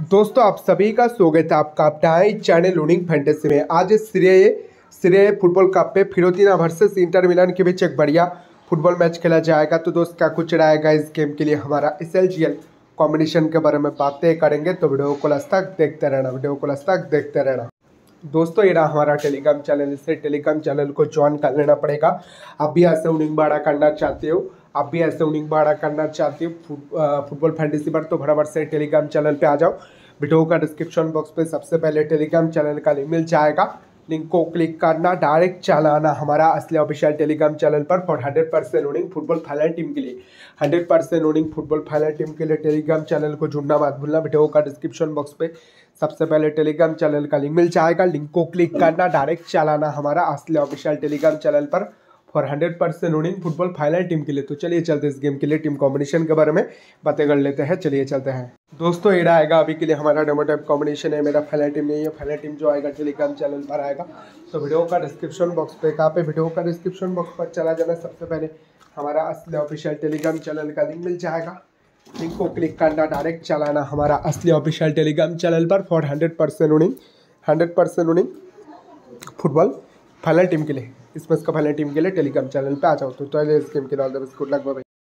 दोस्तों, आप सभी का स्वागत है आपका अपना चैनल लूनिंग फैंटेसी में। आज श्रेय श्रेय फुटबॉल कप पे फिरोतिना वर्सेस इंटर मिलान के बीच एक बढ़िया फुटबॉल मैच खेला जाएगा। तो दोस्त, क्या कुछ रहेगा इस गेम के लिए हमारा S L G L combination के बारे में बातें करेंगे। तो वीडियो को लास्ट तक देखते रहना, वीडियो को लास्ट तक देखते रहना। दोस्तों, ये रहा हमारा टेलीग्राम चैनल इससे टेलीग्राम चैनल को ज्वाइन कर लेना पड़ेगा। आप भी ऐसे उनिंग बाड़ा करना चाहते हो। आप भी ऐसे उनिंग बाड़ा करना चाहते हो फुटबॉल फैंटेसी पर तो भराभर से टेलीग्राम चैनल पे आ जाओ। वीडियो का डिस्क्रिप्शन बॉक्स पे सबसे पहले टेलीग्राम चैनल का लिंक मिल जाएगा। लिंक को क्लिक करना, डायरेक्ट चलाना हमारा असली ऑफिशियल टेलीग्राम चैनल पर for hundred percent winning football Thailand team के लिए। Hundred percent winning football Thailand team के लिए टेलीग्राम चैनल को जुड़ना मत भूलना। वीडियो का डिस्क्रिप्शन बॉक्स पे सबसे पहले टेलीग्राम चैनल का लिंक मिल जाएगा। लिंक को क्लिक करना, डायरेक्ट चलाना हमारा असली ऑफिशियल टेलीग्राम चैनल पर। For hundred percent winning football final team के लिए। तो चलिए चलते इस गेम के लिए, टीम कॉम्बिनेशन के बारे में बातें कर लेते हैं। चलिए चलते हैं। दोस्तों, ये आएगा अभी के लिए हमारा डेमो टाइप कॉम्बिनेशन है, मेरा फाइनल टीम नहीं है। फाइनल टीम जो आएगा टेलीग्राम चैनल पर आएगा। तो वीडियो का डिस्क्रिप्शन बॉक्स पे, कहाँ पे वीडियो का डिस्क्रिप्शन बॉक्स पर चला जाना सबसे पहले। हमारा असली ऑफिशियल टेलीग्राम चैनल का लिंक मिल जाएगा। लिंक को क्लिक करना डायरेक्ट चलाना हमारा असली ऑफिशियल टेलीग्राम चैनल पर for hundred percent winning hundred percent winning football final team के लिए। इस मैच का फाइनल टीम के लिए टेलीग्राम चैनल पे आ जाओ तो इस गेम के लिए the best good luck bye